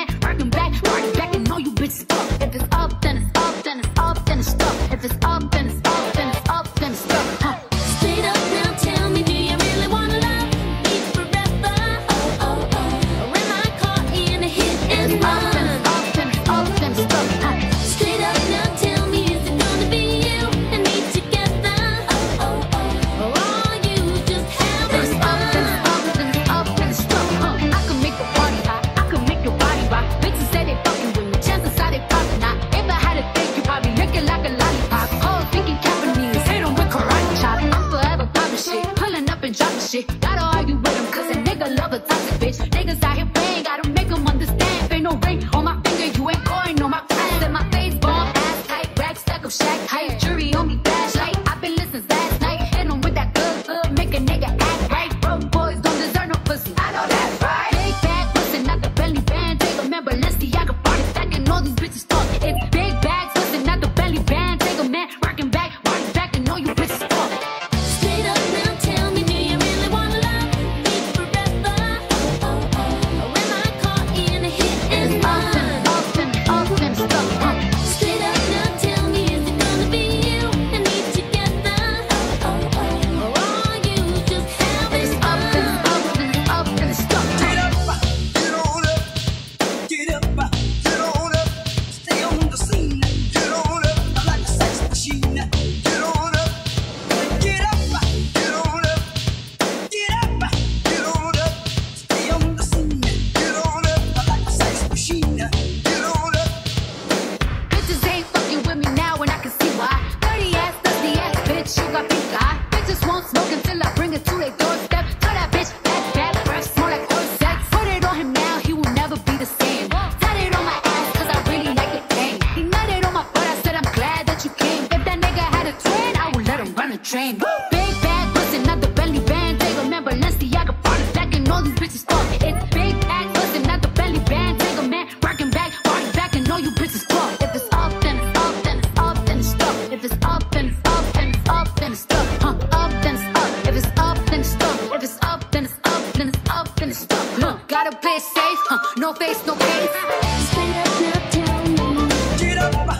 argument, argument. a lover, toxic bitch. Niggas out here lange zu egal. stop. Huh. Gotta play safe, huh. no face, no case. Stay up, now tell me. Get up.